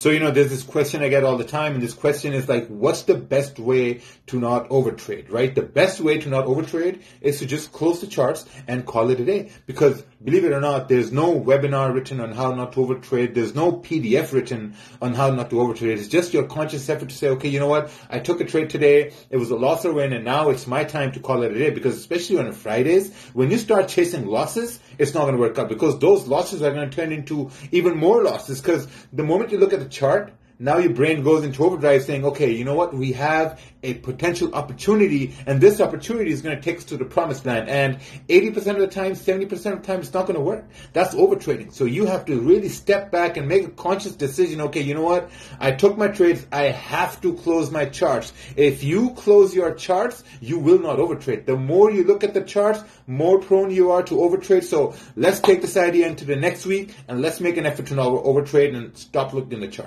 So, you know, there's this question I get all the time, and this question is like, what's the best way to not overtrade, right? The best way to not overtrade is to just close the charts and call it a day. Because believe it or not, there's no webinar written on how not to overtrade. There's no PDF written on how not to overtrade. It's just your conscious effort to say, okay, you know what? I took a trade today. It was a loss or win, and now it's my time to call it a day. Because especially on Fridays, when you start chasing losses, it's not going to work out because those losses are going to turn into even more losses. Because the moment you look at the chart, now your brain goes into overdrive saying, okay, you know what? We have a potential opportunity and this opportunity is going to take us to the promised land. And 80% of the time, 70% of the time, it's not going to work. That's overtrading. So you have to really step back and make a conscious decision. Okay, you know what? I took my trades. I have to close my charts. If you close your charts, you will not overtrade. The more you look at the charts, more prone you are to overtrade. So let's take this idea into the next week and let's make an effort to not overtrade and stop looking at the chart.